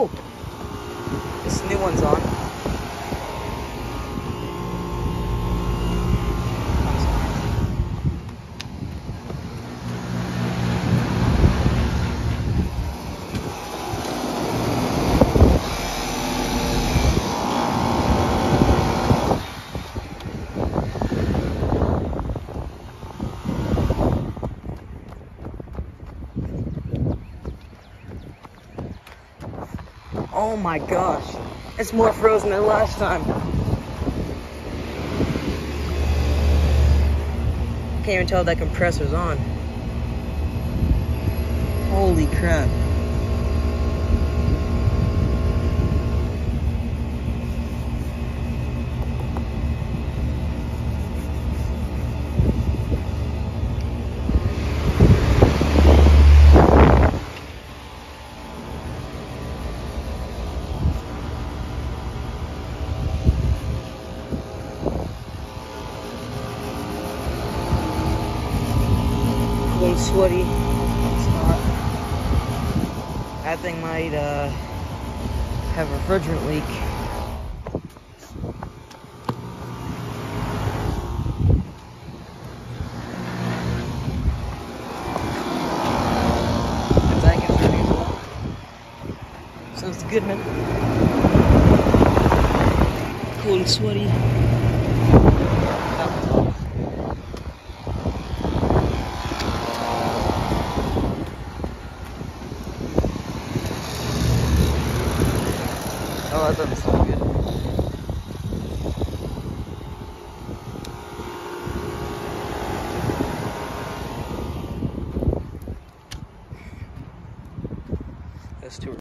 Oh, this new one's on. Oh my gosh. It's more frozen than last time. Can't even tell that compressor's on. Holy crap. Sweaty. It's hot. That thing might uh, have a refrigerant leak. Sounds good, man. Cool and sweaty. Oh, that doesn't sound good. That's too